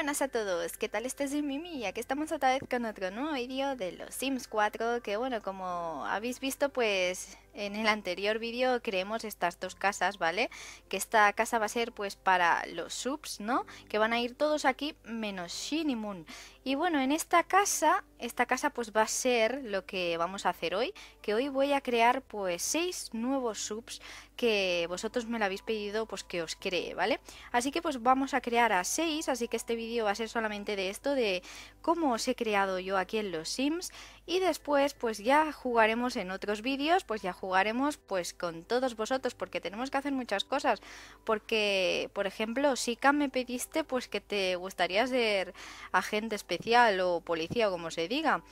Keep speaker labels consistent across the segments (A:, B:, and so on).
A: buenas a todos, ¿qué tal? Este es Mimi y aquí estamos otra vez con otro nuevo vídeo de los Sims 4 que bueno, como habéis visto pues en el anterior vídeo creemos estas dos casas, ¿vale? Que esta casa va a ser pues para los subs, ¿no? Que van a ir todos aquí menos Shinimun. Y bueno, en esta casa, esta casa pues va a ser lo que vamos a hacer hoy, que hoy voy a crear pues seis nuevos subs que vosotros me lo habéis pedido pues que os cree, ¿vale? Así que pues vamos a crear a seis, así que este vídeo va a ser solamente de esto, de cómo os he creado yo aquí en los Sims y después pues ya jugaremos en otros vídeos, pues ya jugaremos pues con todos vosotros porque tenemos que hacer muchas cosas, porque por ejemplo, si me pediste pues que te gustaría ser agente especial o policía como se diga.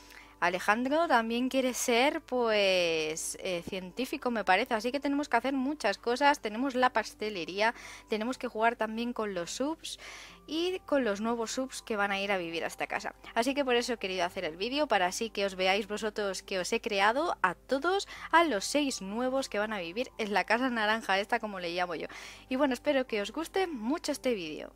A: Alejandro también quiere ser, pues, eh, científico, me parece. Así que tenemos que hacer muchas cosas. Tenemos la pastelería, tenemos que jugar también con los subs y con los nuevos subs que van a ir a vivir a esta casa. Así que por eso he querido hacer el vídeo, para así que os veáis vosotros que os he creado a todos, a los seis nuevos que van a vivir en la casa naranja, esta como le llamo yo. Y bueno, espero que os guste mucho este vídeo.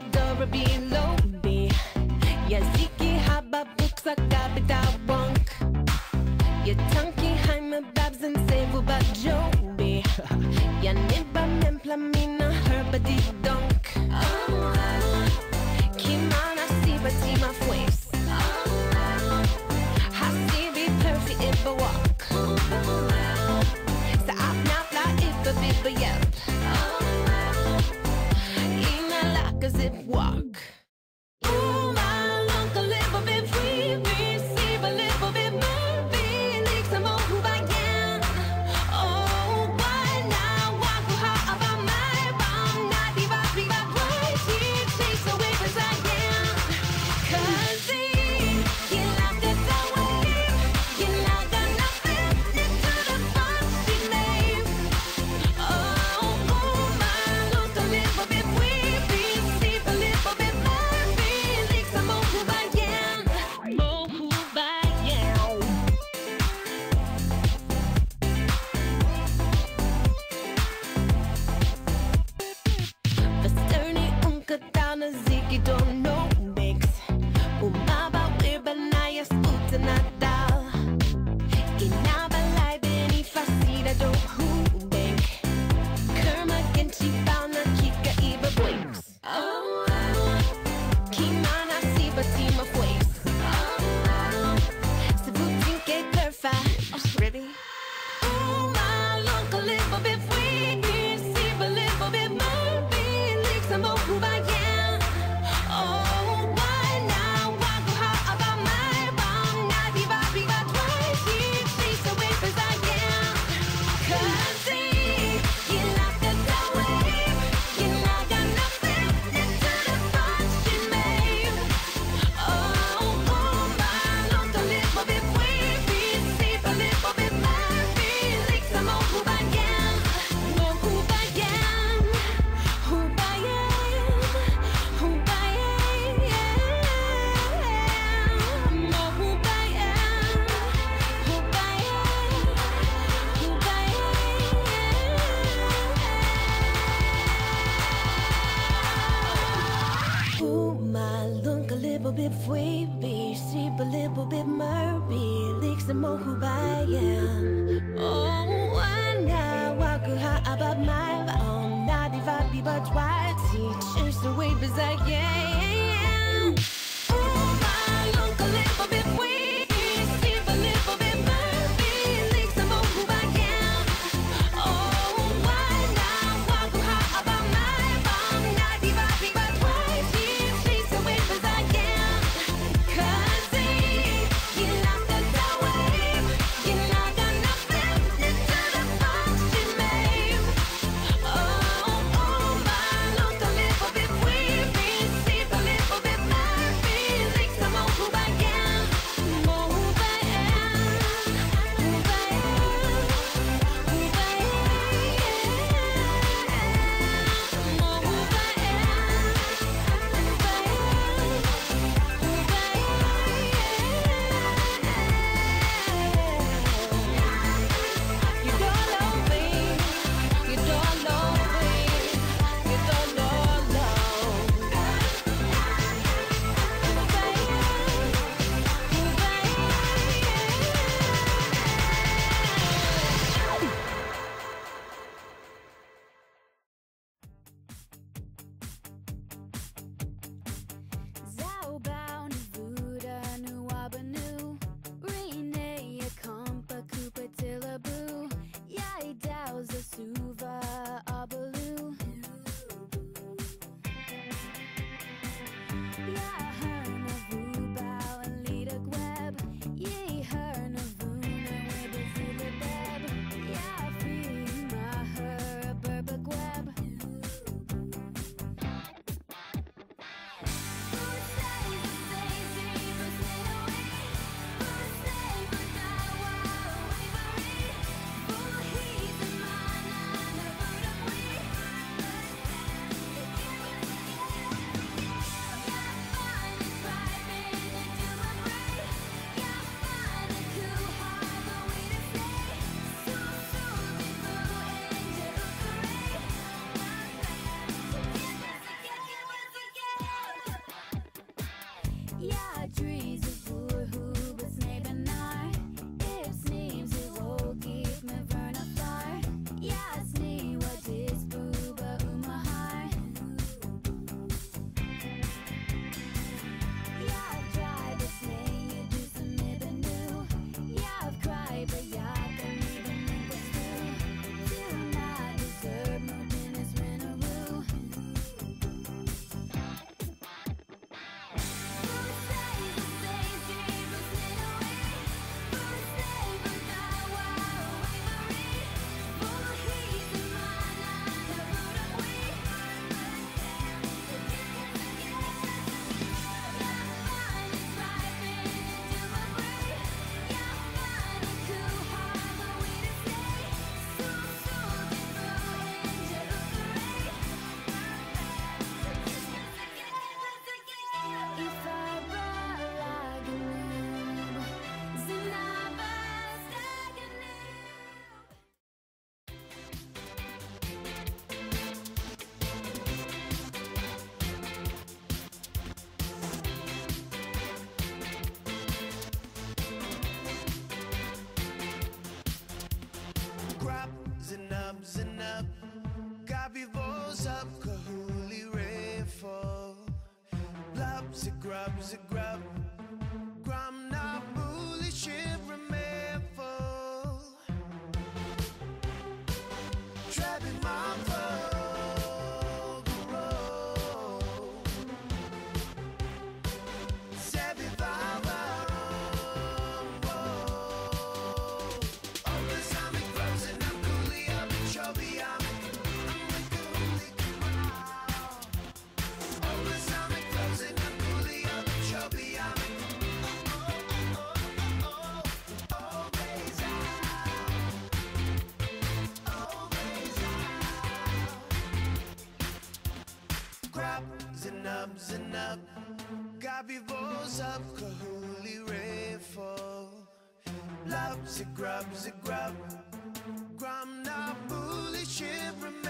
B: Bilombi Yaziki haba buksa kapita wonk? Yatanki haime babs and sevu ba jombi Yaniba memplamina herba di donk. Kimana 模糊白眼。grab, grab, grab. zinab zinab gabby voz up kahuli rainfall. Blab zigrab a
C: Gram na bully shivering